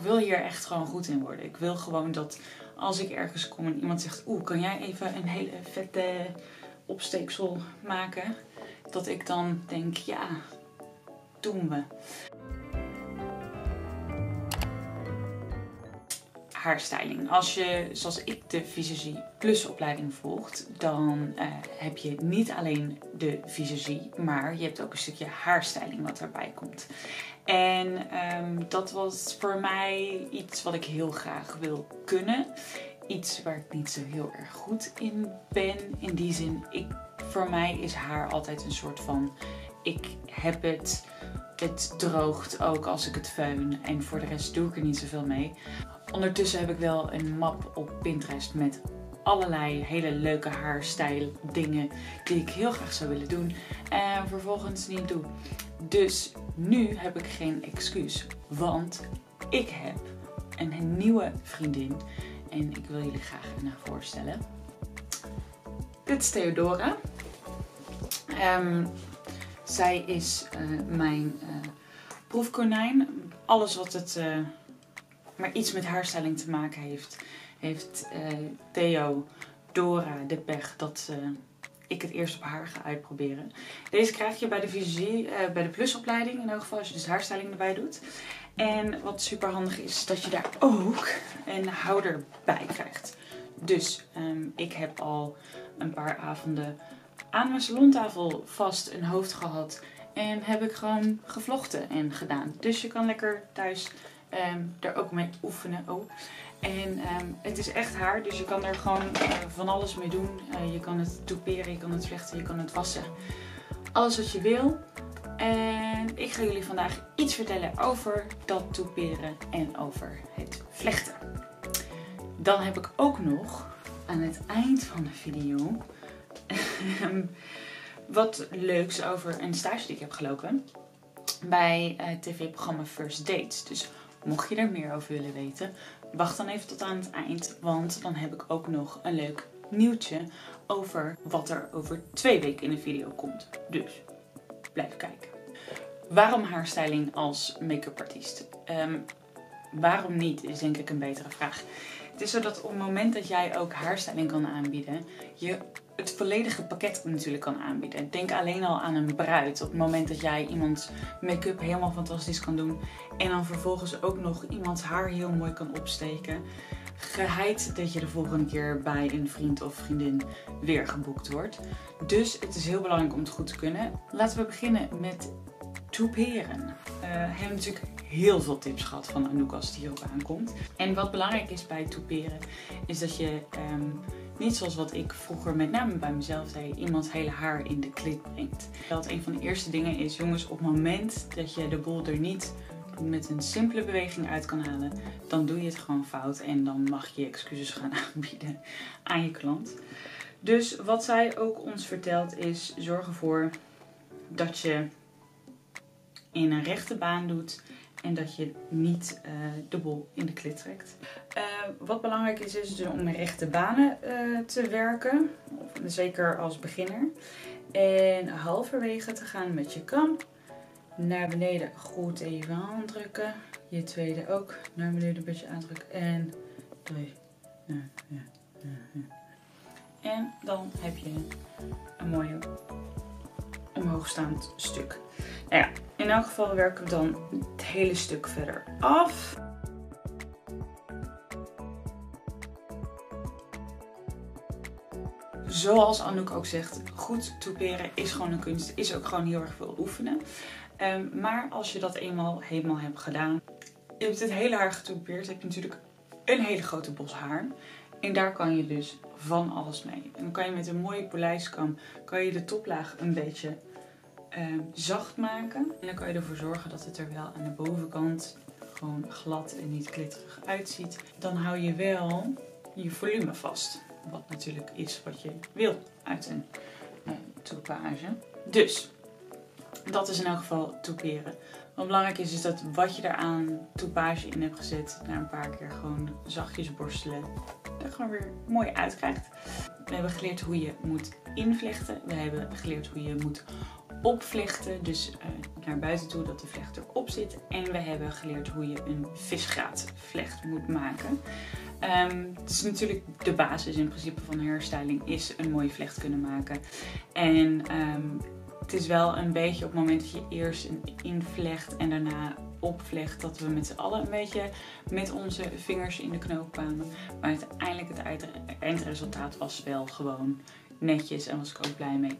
ik wil hier echt gewoon goed in worden. Ik wil gewoon dat als ik ergens kom en iemand zegt, oeh, kan jij even een hele vette opsteeksel maken? Dat ik dan denk, ja, doen we. haarstyling. Als je, zoals ik, de Visagie Plus opleiding volgt, dan uh, heb je niet alleen de visagie, maar je hebt ook een stukje haarstyling wat erbij komt. En um, dat was voor mij iets wat ik heel graag wil kunnen. Iets waar ik niet zo heel erg goed in ben. In die zin, ik, voor mij is haar altijd een soort van, ik heb het, het droogt ook als ik het feun. En voor de rest doe ik er niet zoveel mee. Ondertussen heb ik wel een map op Pinterest met allerlei hele leuke haarstijl dingen die ik heel graag zou willen doen en vervolgens niet doe. Dus nu heb ik geen excuus, want ik heb een nieuwe vriendin en ik wil jullie graag aan haar voorstellen. Dit is Theodora. Um, zij is uh, mijn uh, proefkonijn. Alles wat het uh, maar iets met haarstelling te maken heeft, heeft uh, Theo, Dora de pech dat uh, ik het eerst op haar ga uitproberen. Deze krijg je bij de visagie, uh, bij de plusopleiding in elk geval, als je dus haarstelling erbij doet. En wat super handig is, dat je daar ook een houder bij krijgt. Dus um, ik heb al een paar avonden aan mijn salontafel vast een hoofd gehad. En heb ik gewoon gevlochten en gedaan. Dus je kan lekker thuis um, er ook mee oefenen. Oh. En um, het is echt haar, dus je kan er gewoon uh, van alles mee doen. Uh, je kan het toeperen, je kan het vlechten, je kan het wassen. Alles wat je wil. En ik ga jullie vandaag iets vertellen over dat toeperen en over het vlechten. Dan heb ik ook nog aan het eind van de video ehm, wat leuks over een stage die ik heb gelopen bij het tv-programma First Dates. Dus Mocht je er meer over willen weten, wacht dan even tot aan het eind. Want dan heb ik ook nog een leuk nieuwtje over wat er over twee weken in de video komt. Dus blijf kijken. Waarom haarstyling als make-up artiest? Um, waarom niet is denk ik een betere vraag. Het is zo dat op het moment dat jij ook haarstyling kan aanbieden, je het volledige pakket natuurlijk kan aanbieden. Denk alleen al aan een bruid. Op het moment dat jij iemands make-up helemaal fantastisch kan doen. En dan vervolgens ook nog iemands haar heel mooi kan opsteken. Geheid dat je de volgende keer bij een vriend of vriendin weer geboekt wordt. Dus het is heel belangrijk om het goed te kunnen. Laten we beginnen met toeperen. Uh, we hebben natuurlijk heel veel tips gehad van Anouk als die hierop aankomt. En wat belangrijk is bij toeperen, is dat je um, niet zoals wat ik vroeger met name bij mezelf deed, iemands hele haar in de klit brengt. Dat een van de eerste dingen is, jongens, op het moment dat je de bol er niet met een simpele beweging uit kan halen, dan doe je het gewoon fout en dan mag je excuses gaan aanbieden aan je klant. Dus wat zij ook ons vertelt is, zorg ervoor dat je in een rechte baan doet en dat je niet uh, de bol in de klit trekt. Uh, wat belangrijk is, is dus om in rechte banen uh, te werken. Zeker als beginner. En halverwege te gaan met je kam. Naar beneden goed even aandrukken. Je tweede ook naar beneden een beetje aandrukken. En drie. Ja, ja, ja, en dan heb je een mooie omhoogstaand stuk. Nou ja, in elk geval werk ik dan het hele stuk verder af. Zoals Anouk ook zegt, goed toeperen is gewoon een kunst. Is ook gewoon heel erg veel oefenen. Um, maar als je dat eenmaal helemaal hebt gedaan, je hebt het hele haar getoupeerd, heb je natuurlijk een hele grote bos haar. En daar kan je dus van alles mee. En dan kan je met een mooie polijskam kan je de toplaag een beetje uh, zacht maken. En dan kan je ervoor zorgen dat het er wel aan de bovenkant gewoon glad en niet glitterig uitziet. Dan hou je wel je volume vast. Wat natuurlijk is wat je wil uit een uh, toepage. Dus, dat is in elk geval toeperen. Wat belangrijk is, is dat wat je eraan toepage in hebt gezet, na een paar keer gewoon zachtjes borstelen, er gewoon weer mooi uitkrijgt. We hebben geleerd hoe je moet invlechten. We hebben geleerd hoe je moet opvlechten. Dus uh, naar buiten toe dat de vlechter op zit. En we hebben geleerd hoe je een visgraatvlecht moet maken. Ehm, het is natuurlijk de basis in principe van hairstyling is een mooie vlecht kunnen maken. En ehm, het is wel een beetje op het moment dat je eerst een invlecht en daarna opvlecht, dat we met z'n allen een beetje met onze vingers in de knoop kwamen. Maar uiteindelijk het eindresultaat was wel gewoon netjes en was ik ook blij mee.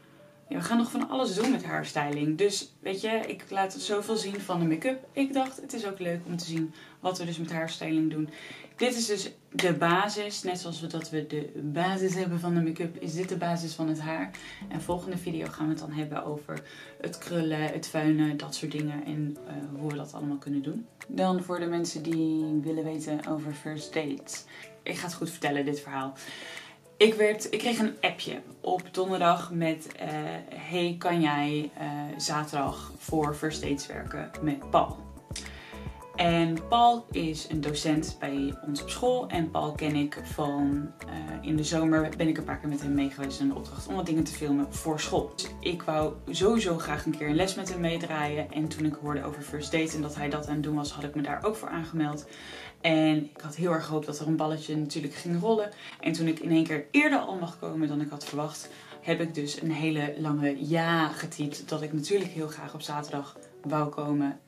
Ja, we gaan nog van alles doen met haarstyling. Dus weet je, ik laat zoveel zien van de make-up. Ik dacht, het is ook leuk om te zien wat we dus met haarstyling doen. Dit is dus de basis. Net zoals we dat we de basis hebben van de make-up, is dit de basis van het haar. En volgende video gaan we het dan hebben over het krullen, het fuinen, dat soort dingen. En uh, hoe we dat allemaal kunnen doen. Dan voor de mensen die willen weten over first dates. Ik ga het goed vertellen, dit verhaal. Ik, werd, ik kreeg een appje op donderdag met... Uh, hey, kan jij uh, zaterdag voor first dates werken met Paul? En Paul is een docent bij ons op school. En Paul ken ik van uh, in de zomer ben ik een paar keer met hem mee geweest in een opdracht om wat dingen te filmen voor school. Dus ik wou sowieso graag een keer een les met hem meedraaien. En toen ik hoorde over First Date en dat hij dat aan het doen was, had ik me daar ook voor aangemeld. En ik had heel erg gehoopt dat er een balletje natuurlijk ging rollen. En toen ik in één keer eerder al mag komen dan ik had verwacht, heb ik dus een hele lange ja getypt. Dat ik natuurlijk heel graag op zaterdag wou komen.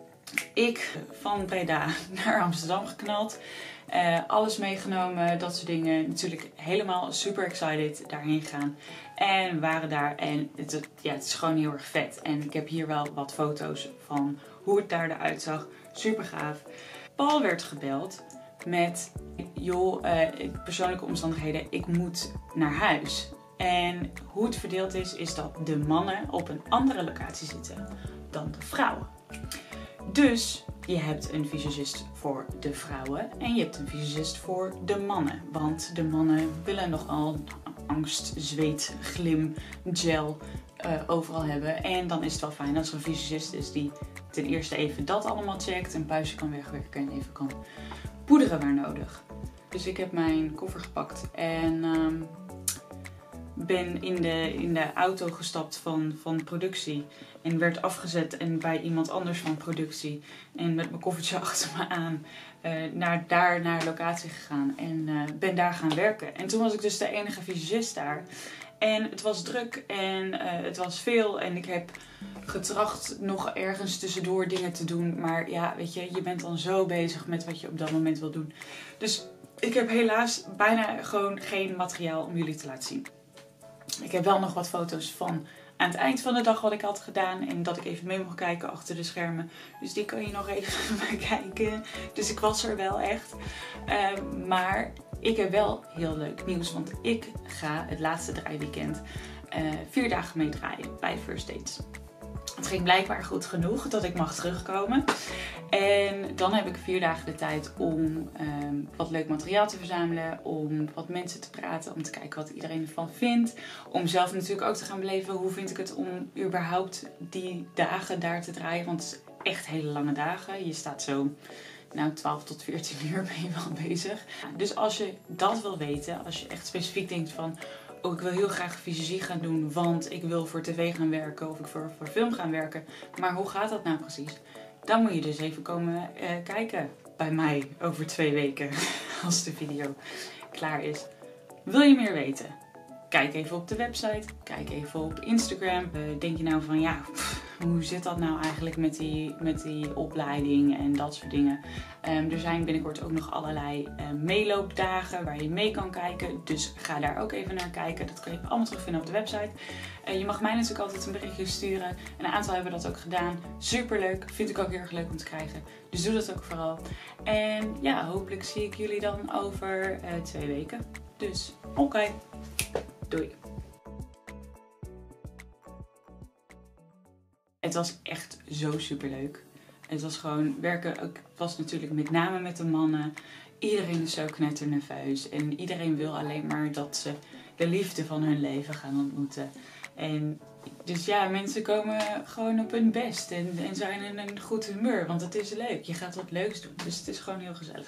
Ik van Breda naar Amsterdam geknald. Uh, alles meegenomen, dat soort dingen. Natuurlijk helemaal super excited daarheen gaan. En we waren daar en het, ja, het is gewoon heel erg vet. En ik heb hier wel wat foto's van hoe het daar eruit zag. Super gaaf. Paul werd gebeld met, joh, uh, persoonlijke omstandigheden, ik moet naar huis. En hoe het verdeeld is, is dat de mannen op een andere locatie zitten dan de vrouwen. Dus je hebt een visagist voor de vrouwen en je hebt een visagist voor de mannen. Want de mannen willen nogal angst, zweet, glim, gel uh, overal hebben. En dan is het wel fijn als er een visagist is die ten eerste even dat allemaal checkt, een puistje kan wegwerken en even kan poederen waar nodig. Dus ik heb mijn koffer gepakt en um, ben in de, in de auto gestapt van, van productie. En werd afgezet en bij iemand anders van productie. En met mijn koffertje achter me aan uh, naar, daar naar locatie gegaan. En uh, ben daar gaan werken. En toen was ik dus de enige visagist daar. En het was druk en uh, het was veel. En ik heb getracht nog ergens tussendoor dingen te doen. Maar ja, weet je, je bent dan zo bezig met wat je op dat moment wil doen. Dus ik heb helaas bijna gewoon geen materiaal om jullie te laten zien. Ik heb wel nog wat foto's van aan het eind van de dag wat ik had gedaan. En dat ik even mee mocht kijken achter de schermen. Dus die kan je nog even bekijken. Dus ik was er wel echt. Uh, maar ik heb wel heel leuk nieuws. Want ik ga het laatste draaiweekend uh, vier dagen mee draaien bij First Dates. Het ging blijkbaar goed genoeg dat ik mag terugkomen. En dan heb ik vier dagen de tijd om um, wat leuk materiaal te verzamelen. Om wat mensen te praten. Om te kijken wat iedereen ervan vindt. Om zelf natuurlijk ook te gaan beleven hoe vind ik het om überhaupt die dagen daar te draaien. Want het is echt hele lange dagen. Je staat zo nou 12 tot 14 uur ben je wel bezig. Dus als je dat wil weten, als je echt specifiek denkt van oh, ik wil heel graag fysiek gaan doen, want ik wil voor tv gaan werken of ik voor, voor film gaan werken. Maar hoe gaat dat nou precies? Dan moet je dus even komen uh, kijken bij mij over twee weken als de video klaar is. Wil je meer weten? Kijk even op de website, kijk even op Instagram. Uh, denk je nou van ja, hoe zit dat nou eigenlijk met die, met die opleiding en dat soort dingen. Um, er zijn binnenkort ook nog allerlei uh, meeloopdagen waar je mee kan kijken. Dus ga daar ook even naar kijken. Dat kan je allemaal terugvinden op de website. Uh, je mag mij natuurlijk altijd een berichtje sturen. een aantal hebben dat ook gedaan. Super leuk. Vind ik ook heel erg leuk om te krijgen. Dus doe dat ook vooral. En ja, hopelijk zie ik jullie dan over uh, twee weken. Dus oké. Doei. Het was echt zo super leuk. Het was gewoon werken. Het was natuurlijk met name met de mannen. Iedereen is zo knetternerveus. En iedereen wil alleen maar dat ze de liefde van hun leven gaan ontmoeten. En dus ja, mensen komen gewoon op hun best. En, en zijn in een goed humeur. Want het is leuk. Je gaat wat leuks doen. Dus het is gewoon heel gezellig.